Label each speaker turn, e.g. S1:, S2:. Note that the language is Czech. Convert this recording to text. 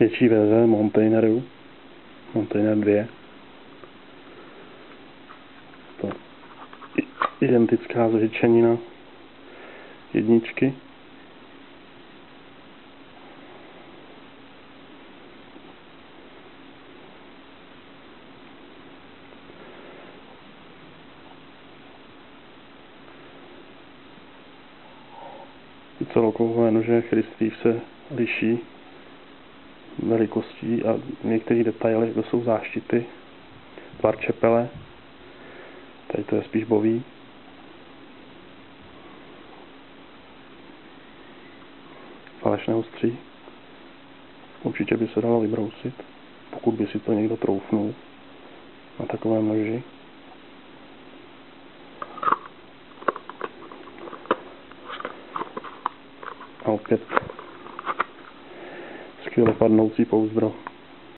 S1: větší verze Montaineru, Montainer 2. To identická zvětšenina jedničky. Ty celokoulové nože Christiev se liší velikostí a některé detaily, jako jsou záštity, tvar čepele, tady to je spíš bový. Falešné ostří. Určitě by se dalo vybrousit, pokud by si to někdo troufnul na takovém noži. A opět skvěle padnoucí pouzdro.